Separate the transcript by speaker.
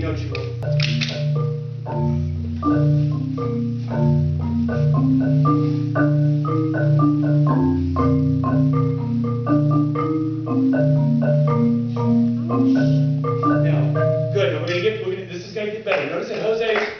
Speaker 1: Leading Now, good, now we're gonna get, we're gonna, this is gonna get better. Notice that Jose's